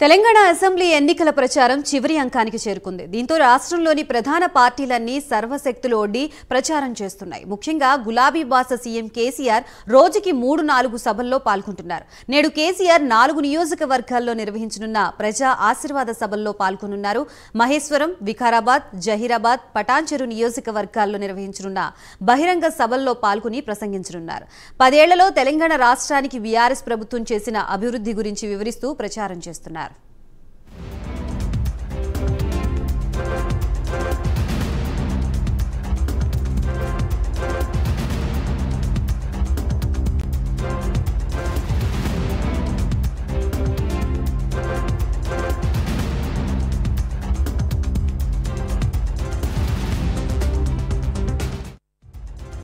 Telangana assembly ఎన్నికల ప్రచారం చివరి అంకానికి చేరుకుంది. దీంతో రాష్ట్రంలోని ప్రధాన పార్టీలన్నీ సర్వశక్తులు ఒడ్డి ప్రచారం చేస్తున్నాయి. ముఖ్యంగా గులాబీ బాస సీఎం కేసీఆర్ రోజుకి మూడు నాలుగు సభల్లో పాల్గొంటున్నారు. నేడు కేసీఆర్ నాలుగు నియోజకవర్గాల్లో నిర్వహించనున్న ప్రజా ఆశీర్వాద సభల్లో పాల్గొనున్నారు. మహేశ్వరం వికారాబాద్ జహీరాబాద్ పటాన్చెరు నియోజకవర్గాల్లో నిర్వహించనున్న బహిరంగ సభల్లో పాల్గొని ప్రసంగించనున్నారు. పదేళ్ళలో తెలంగాణ రాష్ట్రానికి బీఆర్ఎస్ ప్రభుత్వం చేసిన అభివృద్ధి గురించి వివరిస్తూ ప్రచారం చేస్తున్నారు.